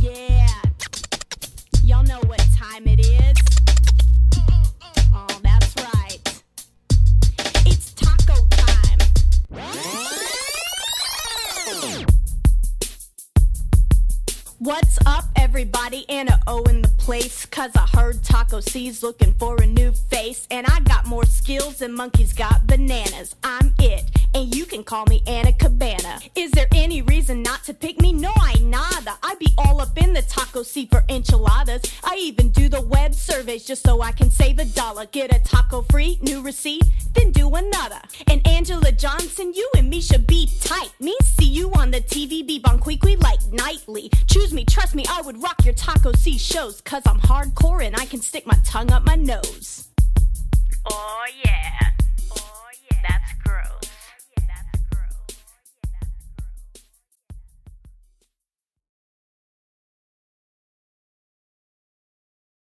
Yeah. Y'all know what time it is. Oh, that's right. It's taco time. What's up, everybody? Anna O in the place. Cause I heard Taco C's looking for a new face. And I got more skills than monkeys got bananas. I'm it, and you can call me Anna Cabana. Is there any reason Taco for enchiladas. I even do the web surveys just so I can save a dollar. Get a taco free, new receipt, then do another. And Anjelah Johnson, you and me should be tight. Me see you on the TV, be Bon Qui Qui like nightly. Choose me, trust me, I would rock your Taco C shows. Cause I'm hardcore and I can stick my tongue up my nose.